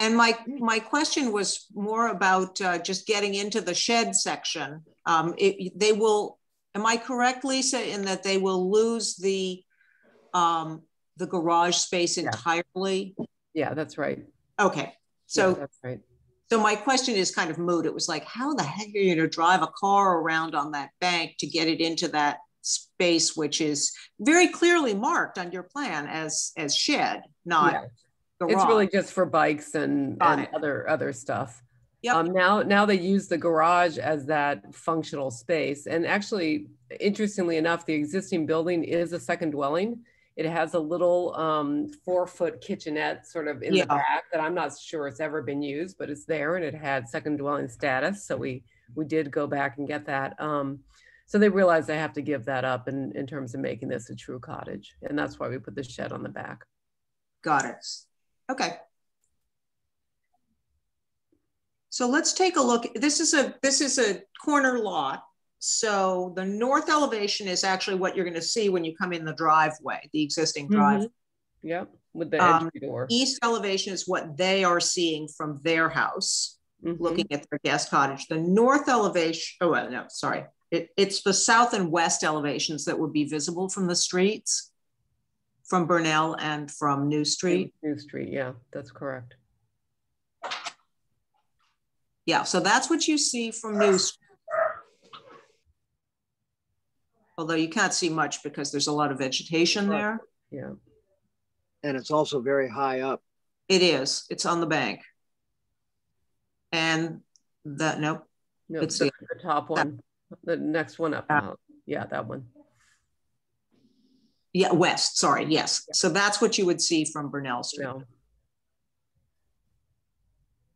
And my, my question was more about uh, just getting into the shed section. Um, it, they will, am I correct, Lisa, in that they will lose the, um, the garage space entirely?
Yeah, that's right.
Okay,
Yeah,
so,
That's right.
so my question is kind of moot. It was like, how the heck are you gonna drive a car around on that bank to get it into that space, which is very clearly marked on your plan as, as shed, not
Yeah.
Garage?
It's really just for bikes and,
Got
and
it.
other, other stuff.
Yep.
Um, now, now they use the garage as that functional space. And actually, interestingly enough, the existing building is a second dwelling. It has a little um, four foot kitchenette sort of in
Yeah.
the back that I'm not sure it's ever been used, but it's there and it had second dwelling status. So we, we did go back and get that. Um, so they realized they have to give that up in, in terms of making this a true cottage. And that's why we put the shed on the back.
Got it. Okay. So let's take a look. This is a this is a corner lot. So the north elevation is actually what you're going to see when you come in the driveway, the existing drive.
Yep, with the
Um,
entry door.
East elevation is what they are seeing from their house,
Mhm.
looking at their guest cottage. The north elevation, oh, well, no, sorry. It, it's the south and west elevations that would be visible from the streets, from Burnell and from New Street.
New Street, yeah, that's correct.
Yeah, so that's what you see from New Street. Although you can't see much because there's a lot of vegetation
Right.
there.
Yeah,
And it's also very high up.
It is, it's on the bank. And that, nope,
no,
It's
the,
the-
the top one, the next one up. Uh, Yeah, that one.
Yeah, west, sorry, yes. So that's what you would see from Burnell Street.
No.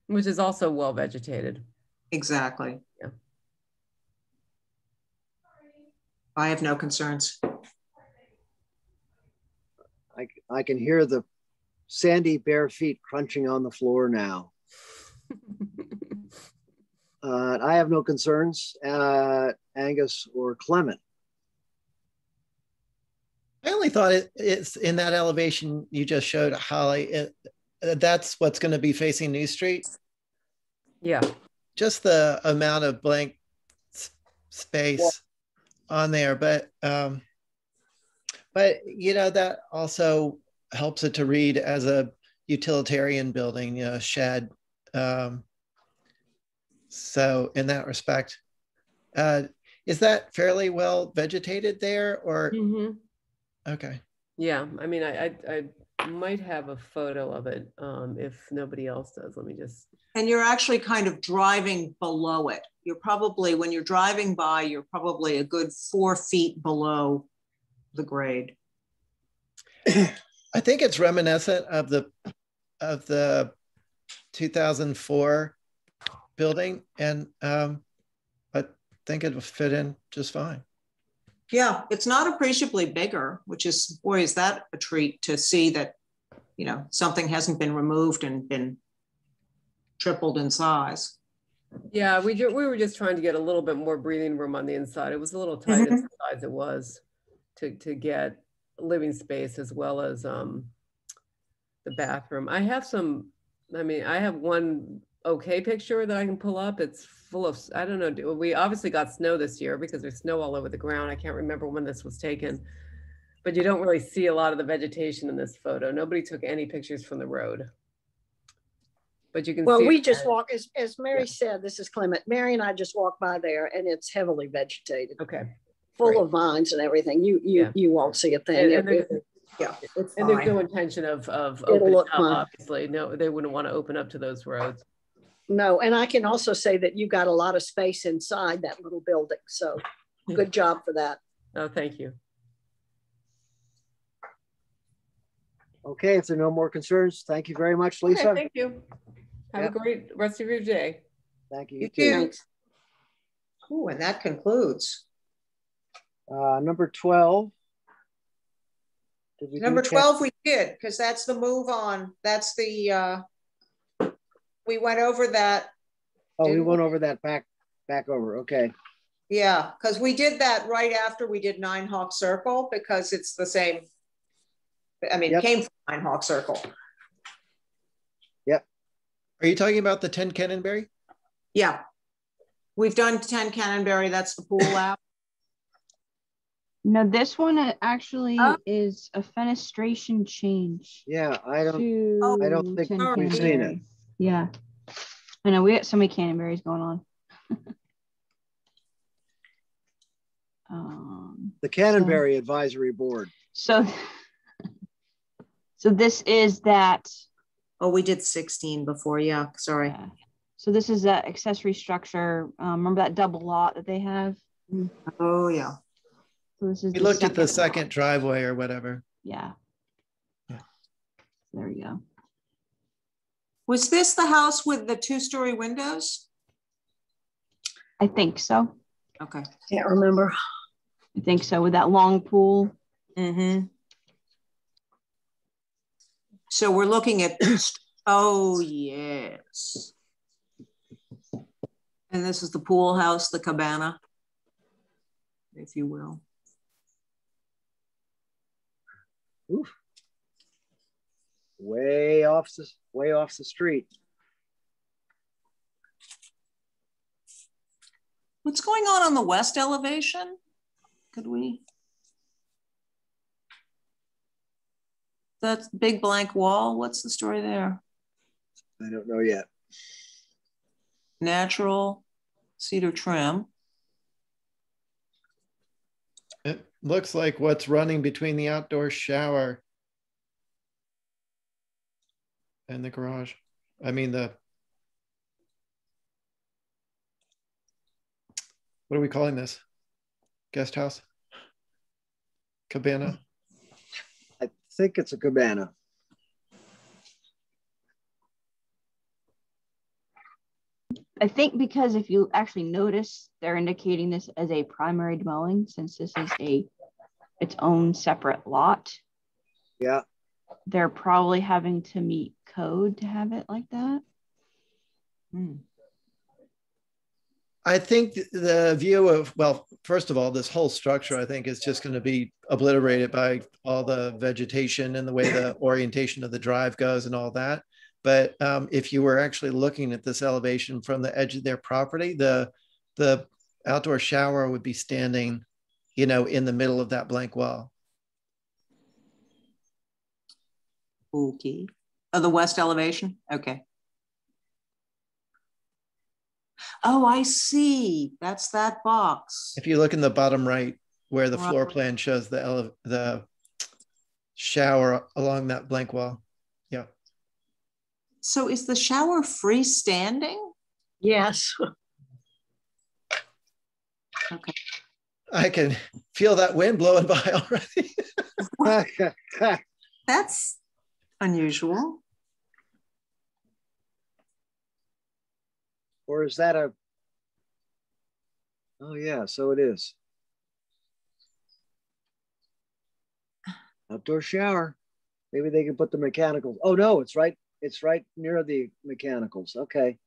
Which is also well vegetated.
Exactly.
Yeah.
I have no concerns.
I, I can hear the sandy bare feet crunching on the floor now. Uh, I have no concerns, uh, Angus or Clement.
Only thought it, it's in that elevation you just showed, Holly. It, that's what's going to be facing New Street.
Yeah,
Just the amount of blank space on there, but um, but you know that also helps it to read as a utilitarian building, you know, shed. Um, so in that respect, uh, is that fairly well vegetated there, or
Mhm.
Okay?
yeah. I mean, I, I, I might have a photo of it um, if nobody else does. Let me just,
And you're actually kind of driving below it. You're probably, when you're driving by, you're probably a good four feet below the grade.
I think it's reminiscent of the of the 2004 building, and um, I think it will fit in just fine.
Yeah, it's not appreciably bigger, which is, boy, is that a treat to see that, you know, something hasn't been removed and been tripled in size.
yeah, we, ju- we were just trying to get a little bit more breathing room on the inside. It was a little tight as as it was to, to get living space as well as um, the bathroom. I have some, I mean, I have one okay picture that I can pull up. It's full of, I don't know, we obviously got snow this year because there's snow all over the ground. I can't remember when this was taken. But you don't really see a lot of the vegetation in this photo. Nobody took any pictures from the road. But you can
Well, we just walk, as, as Mary said, this is Clement. Mary and I just walked by there and it's heavily vegetated,
Okay.
full
Great.
of vines and everything. You, you,
Yeah.
you won't see a thing.
And- and
Yeah, it's
And there's no intention of, of
It'll
opening
look
up,
fine.
obviously. No, they wouldn't want to open up to those roads.
No, and I can also say that you got a lot of space inside that little building. So good job for that.
Oh, thank you.
Okay, if there are no more concerns, thank you very much,
Okay,
Lisa.
thank you. Have a great rest of your day.
Thank you.
You
you too.
too.
Thanks.
Ooh, and that concludes.
Uh, number 12. Did we
Number 12, we did, because that's the move on. That's the, uh, we went over that.
Oh, we went
we?
over that back, back over. Okay.
Yeah, because we did that right after we did Nine Hawk Circle, because it's the same. I mean, it came from Nine Hawk Circle. Yep.
Are you talking about the 10 Canterbury?
Yeah. We've done 10 Canterbury, that's the pool app.
No, this one actually
Oh.
is a fenestration change.
Yeah, I don't, I don't think
we've
seen it.
Canterbury. Yeah. I know we got so many Canterburys going on. um,
the Canterbury Advisory Board.
so, so this is that.
Oh, we did 16 before, yeah, sorry.
uh, so this is that accessory structure. Um, remember that double lot that they have?
Oh, yeah.
So this is
We looked at the
lot.
second driveway or whatever.
Yeah.
Yeah.
There we go.
Was this the house with the two-story windows?
I think so.
Okay.
Can't remember.
I think so with that long pool.
Mm-hmm. So we're looking at, oh, yes. And this is the pool house, the cabana, if you will.
Way off the, way off the street.
What's going on on the west elevation? Could we? That big blank wall, what's the story there?
I don't know yet.
Natural cedar trim.
It looks like what's running between the outdoor shower and the garage. I mean, the, what are we calling this? Guest house? Cabana?
I think it's a cabana.
I think because if you actually notice, they're indicating this as a primary dwelling since this is a its own separate lot.
Yeah.
They're probably having to meet code to have it like that.
Hmm.
I think the view of, well, first of all, this whole structure, I think, is just going to be obliterated by all the vegetation and the way the orientation of the drive goes and all that. But um, if you were actually looking at this elevation from the edge of their property, the the outdoor shower would be standing, you know, in the middle of that blank wall.
Okay. Oh, the west elevation? Okay. Oh, I see. That's that box.
If you look in the bottom right, where the floor plan shows the ele- the shower along that blank wall. Yeah.
So is the shower freestanding?
Yes. Okay.
I can feel that wind blowing by already.
That's unusual.
or is that a? Oh yeah, so it is. Outdoor shower. Maybe they can put the mechanicals. Oh no, it's right. It's right near the mechanicals. Okay.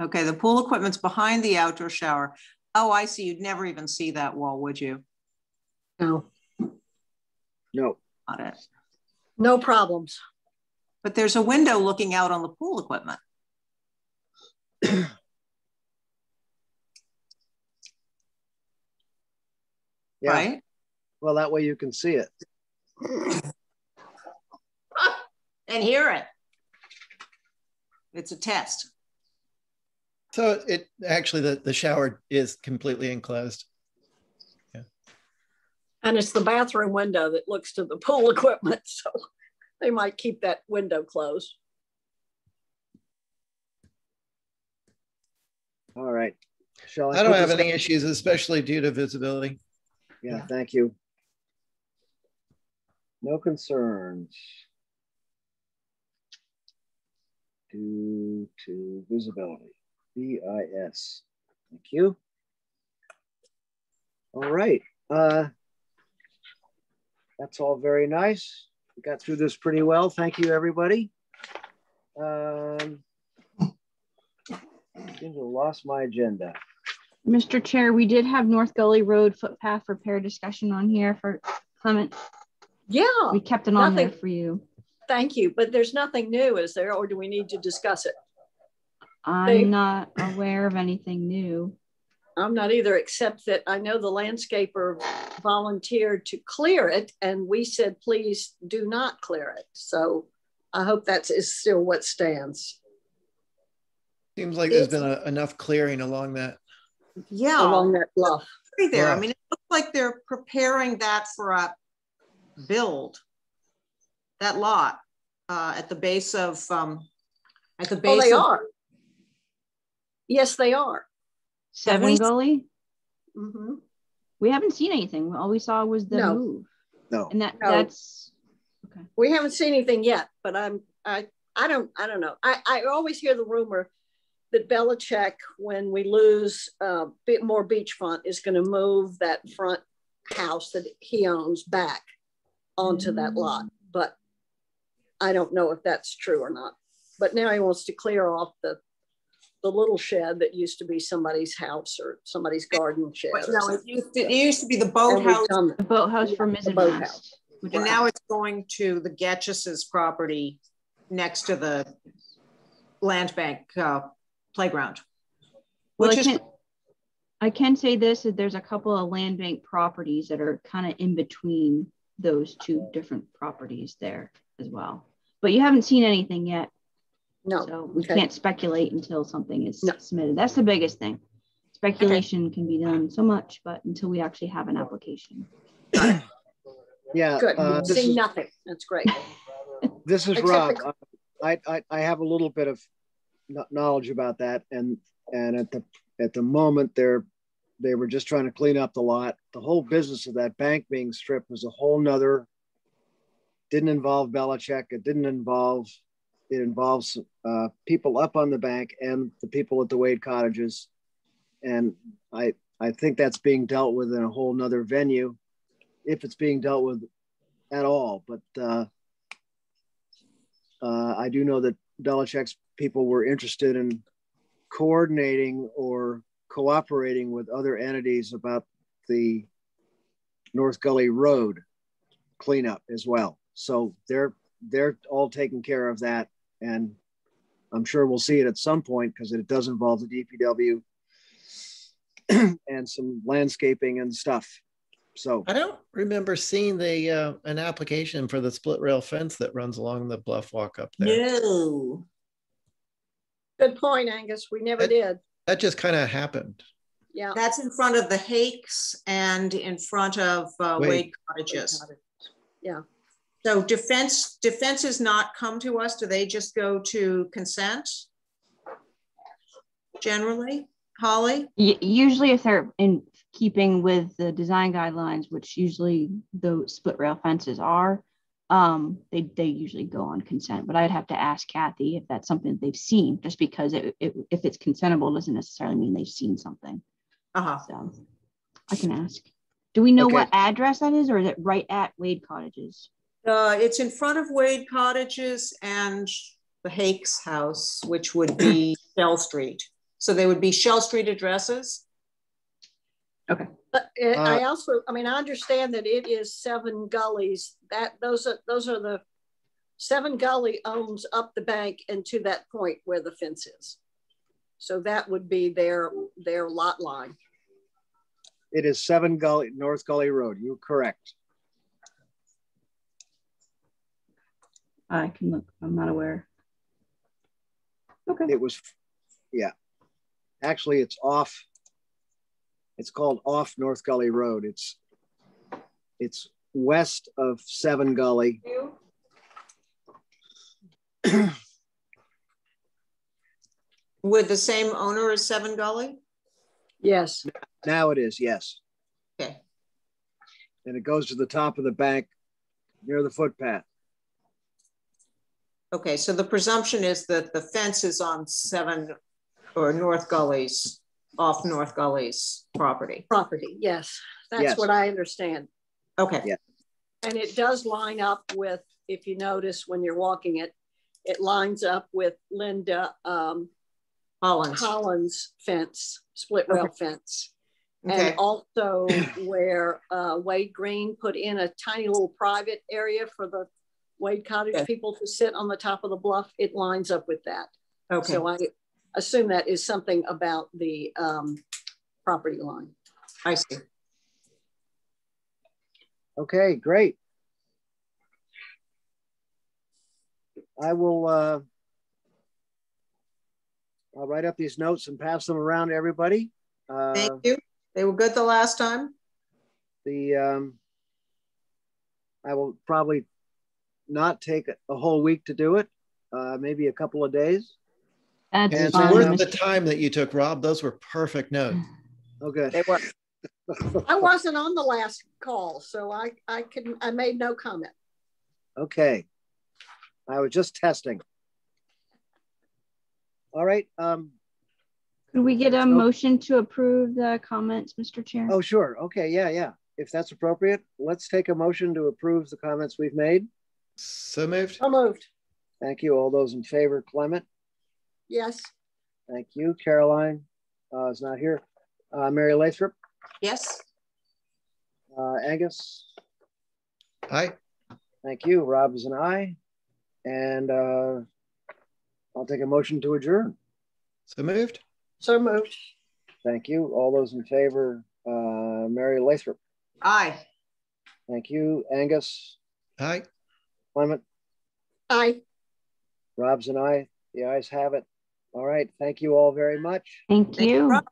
Okay, the pool equipment's behind the outdoor shower. Oh, I see. You'd never even see that wall, would you?
No,
No.
Got it.
No problems.
But there's a window looking out on the pool equipment.
Yeah.
Right?
Well, that way you can see it.
And hear it. It's a test.
So it actually the, the shower is completely enclosed.
And it's the bathroom window that looks to the pool equipment. So they might keep that window closed.
All right. Shall I?
I don't have
this-
any issues, especially due to visibility.
Yeah, thank you. No concerns. Due to visibility, BIS. Thank you. All right. Uh, that's all very nice. We got through this pretty well. Thank you, everybody. Um, seems I lost my agenda.
Mr. Chair, we did have North Gully Road footpath repair discussion on here for Clement.
Yeah,
We kept it on there
Nothing.
for you.
thank you. But there's nothing new, is there? Or do we need to discuss it?
I'm not aware of anything new.
I'm not either, except that I know the landscaper volunteered to clear it and we said, please do not clear it. So I hope that is still what stands
Seems like there's been a, enough clearing along that.
Yeah.
along that bluff.
Right there. I mean, it looks like they're preparing that for a build. That lot uh, at the base of um, at the base.
Oh, they
of,
are. Yes, they are.
Seven
we-
Gully?
Mhm.
We haven't seen anything. All we saw was the
No.
move.
No.
And that
No.
that's okay.
We haven't seen anything yet, but I'm, I, I don't, I don't know. I, I always hear the rumor that Belichick, when we lose a bit more beachfront, is going to move that front house that he owns back onto that lot. But I don't know if that's true or not. But now he wants to clear off the the little shed that used to be somebody's house or somebody's garden shed. or
no, it used, to, it used to be the
And we've
boathouse,
done
the boathouse for Mrs.
the boathouse.
Which
and now it's going to the Getches's property next to the land bank uh, playground.
Well,
Which
I
is-
can, I can say this, that there's a couple of land bank properties that are kind of in between those two different properties there as well. But you haven't seen anything yet,
No,
so we
okay.
can't speculate until something is
No.
submitted. That's the biggest thing. Speculation can be done so much, but until we actually have an application.
Yeah.
good.
uh,
We've
this
seen
is-
nothing. That's great.
This is Rob.
the-
I, I, I have a little bit of knowledge about that and, and at the, at the moment they're, they were just trying to clean up the lot. The whole business of that bank being stripped was a whole nother, didn't involve Belichick. It didn't involve, it involves uh, people up on the bank and the people at the Wade cottages. And I, I think that's being dealt with in a whole nother venue, if it's being dealt with at all. But uh, uh, I do know that Belichick's people were interested in coordinating or cooperating with other entities about the North Gully Road cleanup as well. So they're they're all taking care of that, and I'm sure we'll see it at some point because it does involve the DPW and some landscaping and stuff. So
I don't remember seeing the uh, an application for the split rail fence that runs along the bluff walk up there.
No.
Good point, Angus. We never
It-
did.
That just kind of happened.
Yeah.
That's in front of the Hakes and in front of uh,
Wade.
Wade Cottages.
Yeah.
So defense, defense has not come to us. Do they just go to consent? Generally, Holly?
Usually if they're in keeping with the design guidelines, which usually the split rail fences are, um, they, they usually go on consent, but I'd have to ask Kathy if that's something that they've seen, just because it, it, if it's consentable, doesn't necessarily mean they've seen something.
Uh-huh.
So I can ask. Do we know
Okay.
what address that is or is it right at Wade Cottages?
Uh, it's in front of Wade Cottages and the Hakes house, which would be Shell Street. So they would be Shell Street addresses. Okay.
But uh, I
Uh,
also, I mean, I understand that it is seven gullies. That those are those are the seven gully owns up the bank and to that point where the fence is. So that would be their their lot line.
it is Seven Gully North Gully Road. You're correct.
I can look, I'm not aware. Okay,
It was, yeah. Actually, it's off. It's called off North Gully Road. It's it's west of Seven Gully.
With the same owner as Seven Gully?
Yes.
Now it is, yes.
Okay.
And it goes to the top of the bank near the footpath.
Okay, so the presumption is that the fence is on Seven or North Gullies, off North Gullies property.
Property. Yes. That's
Yes.
what I understand.
Okay,
Yeah.
And it does line up with, if you notice when you're walking it, it lines up with Linda um,
Hollins.
Collins fence, split rail fence.
Okay,
And also where uh, Wade Green put in a tiny little private area for the Wade Cottage
Okay.
people to sit on the top of the bluff, it lines up with that.
okay,
So I assume that is something about the um, property line.
I see.
Okay, great. I will uh I'll write up these notes and pass them around to everybody. Uh,
Thank you. They were good the last time?
the um I will probably not take a whole week to do it, uh maybe a couple of days.
that's
And
It's worth the time that you took, Rob. Those were perfect notes.
Okay.
They were. I wasn't on the last call, so I, I can, I made no comment.
Okay. I was just testing. All right. Um,
Could we get a
So-
motion to approve the comments, Mr. Chair?
oh, sure. Okay. Yeah. Yeah. If that's appropriate, let's take a motion to approve the comments we've made.
So moved.
So moved.
Thank you. All those in favor, Clement.
Yes.
Thank you. Caroline uh, is not here. Uh, Mary Lathrop,
Yes?
uh, Angus.
Aye.
Thank you. Rob is an aye. And uh, I'll take a motion to adjourn.
So moved.
So moved.
Thank you. All those in favor, uh, Mary Lathrop.
Aye.
Thank you. Angus,
Hi.
Clement,
Aye.
Rob's and I. The ayes have it. All right. Thank you all very much.
Thank
Thank you,
you.
Rob.